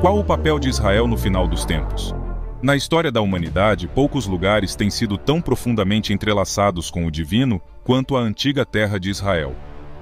Qual o papel de Israel no final dos tempos? Na história da humanidade, poucos lugares têm sido tão profundamente entrelaçados com o divino quanto a antiga terra de Israel.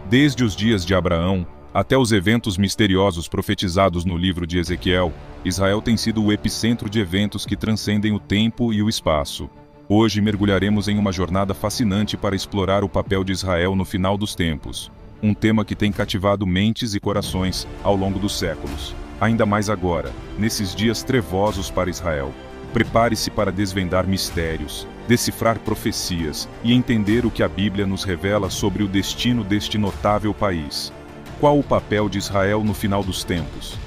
Desde os dias de Abraão até os eventos misteriosos profetizados no livro de Ezequiel, Israel tem sido o epicentro de eventos que transcendem o tempo e o espaço. Hoje mergulharemos em uma jornada fascinante para explorar o papel de Israel no final dos tempos, um tema que tem cativado mentes e corações ao longo dos séculos. Ainda mais agora, nesses dias trevosos para Israel. Prepare-se para desvendar mistérios, decifrar profecias e entender o que a Bíblia nos revela sobre o destino deste notável país. Qual o papel de Israel no final dos tempos?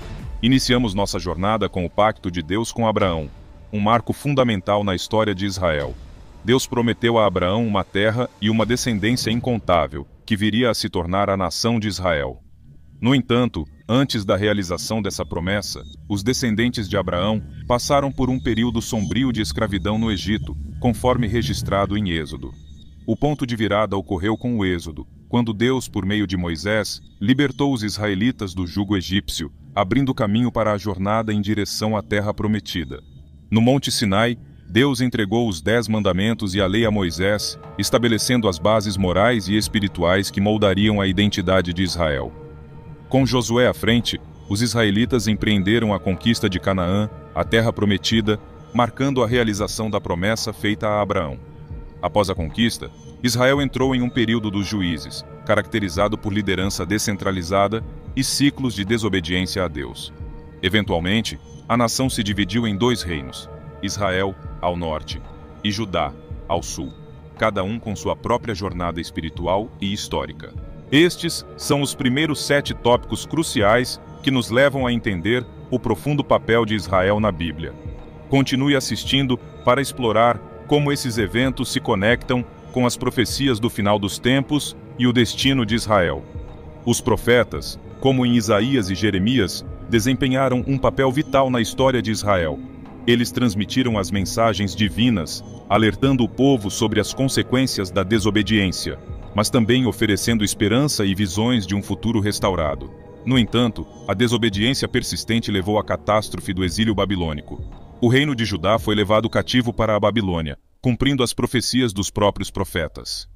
Iniciamos nossa jornada com o pacto de Deus com Abraão, um marco fundamental na história de Israel. Deus prometeu a Abraão uma terra e uma descendência incontável, que viria a se tornar a nação de Israel. No entanto, antes da realização dessa promessa, os descendentes de Abraão passaram por um período sombrio de escravidão no Egito, conforme registrado em Êxodo. O ponto de virada ocorreu com o Êxodo, quando Deus, por meio de Moisés, libertou os israelitas do jugo egípcio, abrindo caminho para a jornada em direção à terra prometida. No Monte Sinai, Deus entregou os Dez Mandamentos e a lei a Moisés, estabelecendo as bases morais e espirituais que moldariam a identidade de Israel. Com Josué à frente, os israelitas empreenderam a conquista de Canaã, a terra prometida, marcando a realização da promessa feita a Abraão. Após a conquista, Israel entrou em um período dos juízes, caracterizado por liderança descentralizada e ciclos de desobediência a Deus. Eventualmente, a nação se dividiu em dois reinos: Israel, ao norte, e Judá, ao sul, cada um com sua própria jornada espiritual e histórica. Estes são os primeiros sete tópicos cruciais que nos levam a entender o profundo papel de Israel na Bíblia. Continue assistindo para explorar como esses eventos se conectam com as profecias do final dos tempos e o destino de Israel. Os profetas, como em Isaías e Jeremias, desempenharam um papel vital na história de Israel. Eles transmitiram as mensagens divinas, alertando o povo sobre as consequências da desobediência, mas também oferecendo esperança e visões de um futuro restaurado. No entanto, a desobediência persistente levou à catástrofe do exílio babilônico. O reino de Judá foi levado cativo para a Babilônia, cumprindo as profecias dos próprios profetas.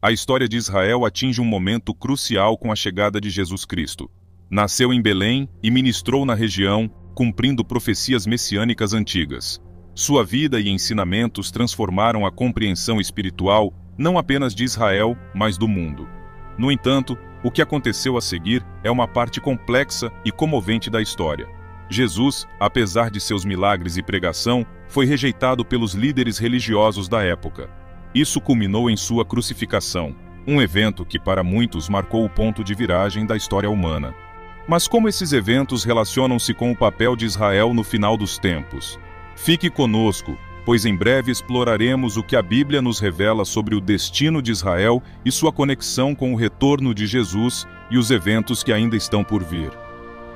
A história de Israel atinge um momento crucial com a chegada de Jesus Cristo. Nasceu em Belém e ministrou na região, cumprindo profecias messiânicas antigas. Sua vida e ensinamentos transformaram a compreensão espiritual não apenas de Israel, mas do mundo. No entanto, o que aconteceu a seguir é uma parte complexa e comovente da história. Jesus, apesar de seus milagres e pregação, foi rejeitado pelos líderes religiosos da época. Isso culminou em sua crucificação, um evento que para muitos marcou o ponto de viragem da história humana. Mas como esses eventos relacionam-se com o papel de Israel no final dos tempos? Fique conosco, pois em breve exploraremos o que a Bíblia nos revela sobre o destino de Israel e sua conexão com o retorno de Jesus e os eventos que ainda estão por vir.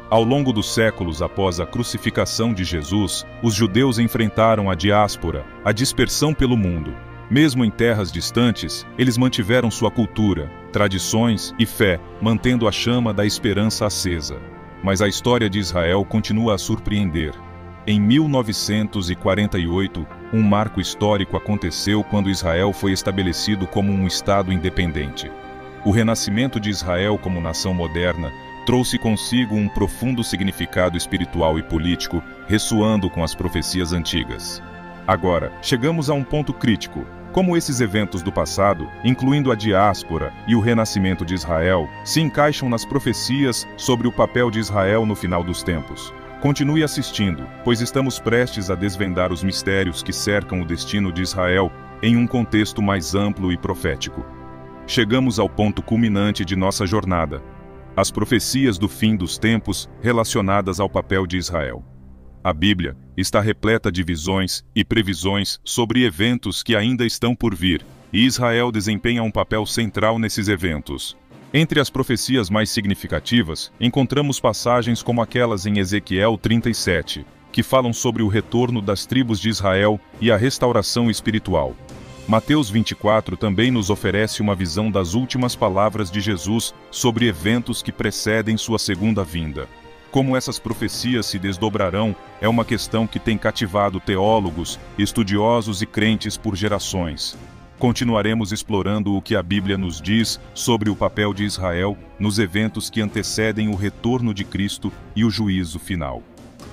Ao longo dos séculos após a crucificação de Jesus, os judeus enfrentaram a diáspora, a dispersão pelo mundo. Mesmo em terras distantes, eles mantiveram sua cultura, tradições e fé, mantendo a chama da esperança acesa. Mas a história de Israel continua a surpreender. Em 1948, um marco histórico aconteceu quando Israel foi estabelecido como um Estado independente. O renascimento de Israel como nação moderna trouxe consigo um profundo significado espiritual e político, ressoando com as profecias antigas. Agora, chegamos a um ponto crítico. Como esses eventos do passado, incluindo a diáspora e o renascimento de Israel, se encaixam nas profecias sobre o papel de Israel no final dos tempos? Continue assistindo, pois estamos prestes a desvendar os mistérios que cercam o destino de Israel em um contexto mais amplo e profético. Chegamos ao ponto culminante de nossa jornada: as profecias do fim dos tempos relacionadas ao papel de Israel. A Bíblia está repleta de visões e previsões sobre eventos que ainda estão por vir, e Israel desempenha um papel central nesses eventos. Entre as profecias mais significativas, encontramos passagens como aquelas em Ezequiel 37, que falam sobre o retorno das tribos de Israel e a restauração espiritual. Mateus 24 também nos oferece uma visão das últimas palavras de Jesus sobre eventos que precedem sua segunda vinda. Como essas profecias se desdobrarão é uma questão que tem cativado teólogos, estudiosos e crentes por gerações. Continuaremos explorando o que a Bíblia nos diz sobre o papel de Israel nos eventos que antecedem o retorno de Cristo e o juízo final.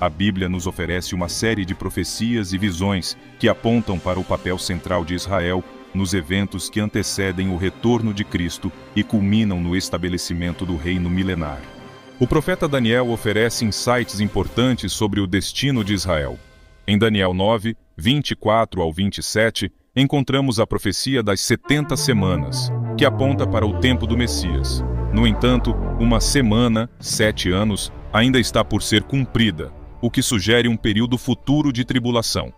A Bíblia nos oferece uma série de profecias e visões que apontam para o papel central de Israel nos eventos que antecedem o retorno de Cristo e culminam no estabelecimento do reino milenar. O profeta Daniel oferece insights importantes sobre o destino de Israel. Em Daniel 9, 24 ao 27, encontramos a profecia das 70 semanas, que aponta para o tempo do Messias. No entanto, uma semana, sete anos, ainda está por ser cumprida, o que sugere um período futuro de tribulação.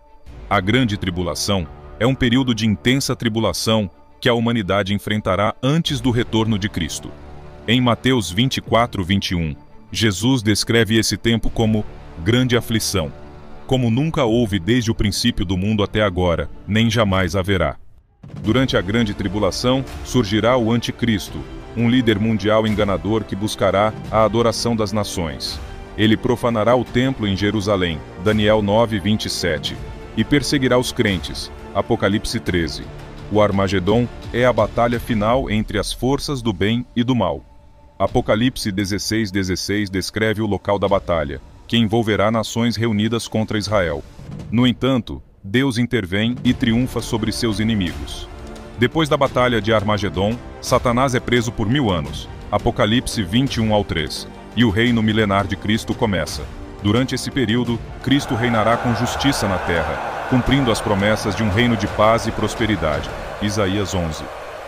A grande tribulação é um período de intensa tribulação que a humanidade enfrentará antes do retorno de Cristo. Em Mateus 24, 21, Jesus descreve esse tempo como grande aflição, como nunca houve desde o princípio do mundo até agora, nem jamais haverá. Durante a grande tribulação, surgirá o Anticristo, um líder mundial enganador que buscará a adoração das nações. Ele profanará o templo em Jerusalém, Daniel 9, 27, e perseguirá os crentes, Apocalipse 13. O Armagedon é a batalha final entre as forças do bem e do mal. Apocalipse 16, 16 descreve o local da batalha, que envolverá nações reunidas contra Israel. No entanto, Deus intervém e triunfa sobre seus inimigos. Depois da batalha de Armagedon, Satanás é preso por mil anos. Apocalipse 21 ao 3. E o reino milenar de Cristo começa. Durante esse período, Cristo reinará com justiça na terra, cumprindo as promessas de um reino de paz e prosperidade. Isaías 11.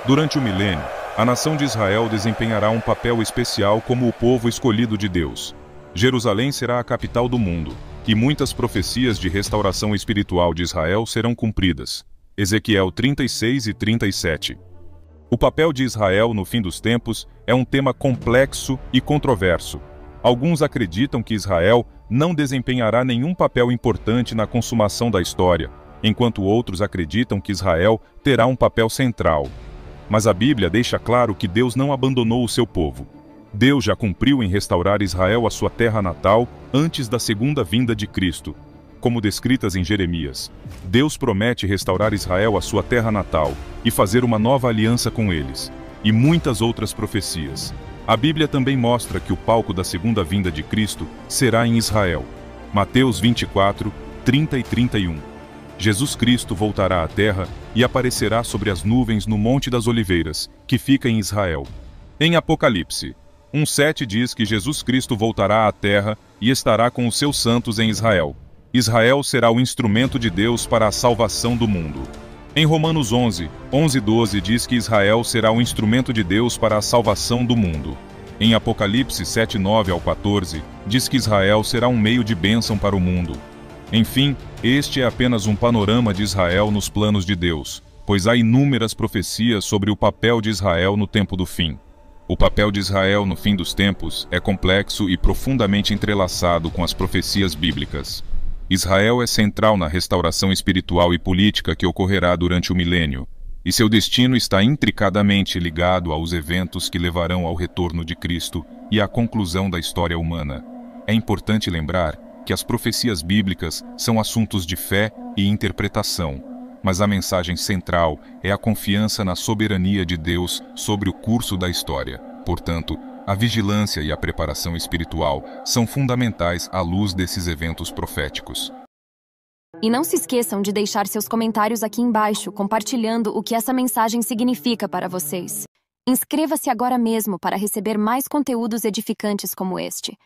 Durante o milênio, a nação de Israel desempenhará um papel especial como o povo escolhido de Deus. Jerusalém será a capital do mundo, e muitas profecias de restauração espiritual de Israel serão cumpridas. Ezequiel 36 e 37. O papel de Israel no fim dos tempos é um tema complexo e controverso. Alguns acreditam que Israel não desempenhará nenhum papel importante na consumação da história, enquanto outros acreditam que Israel terá um papel central, mas a Bíblia deixa claro que Deus não abandonou o seu povo. Deus já cumpriu em restaurar Israel à sua terra natal antes da segunda vinda de Cristo, como descritas em Jeremias. Deus promete restaurar Israel à sua terra natal e fazer uma nova aliança com eles, e muitas outras profecias. A Bíblia também mostra que o palco da segunda vinda de Cristo será em Israel. Mateus 24, 30 e 31. Jesus Cristo voltará à terra e aparecerá sobre as nuvens no Monte das Oliveiras, que fica em Israel. Em Apocalipse, 1,7 diz que Jesus Cristo voltará à terra e estará com os seus santos em Israel. Israel será o instrumento de Deus para a salvação do mundo. Em Romanos 11, 11 12 diz que Israel será o instrumento de Deus para a salvação do mundo. Em Apocalipse 7, 9 ao 14, diz que Israel será um meio de bênção para o mundo. Enfim, este é apenas um panorama de Israel nos planos de Deus, pois há inúmeras profecias sobre o papel de Israel no tempo do fim. O papel de Israel no fim dos tempos é complexo e profundamente entrelaçado com as profecias bíblicas. Israel é central na restauração espiritual e política que ocorrerá durante o milênio, e seu destino está intricadamente ligado aos eventos que levarão ao retorno de Cristo e à conclusão da história humana. É importante lembrar que as profecias bíblicas são assuntos de fé e interpretação, mas a mensagem central é a confiança na soberania de Deus sobre o curso da história. Portanto, a vigilância e a preparação espiritual são fundamentais à luz desses eventos proféticos. E não se esqueçam de deixar seus comentários aqui embaixo, compartilhando o que essa mensagem significa para vocês. Inscreva-se agora mesmo para receber mais conteúdos edificantes como este.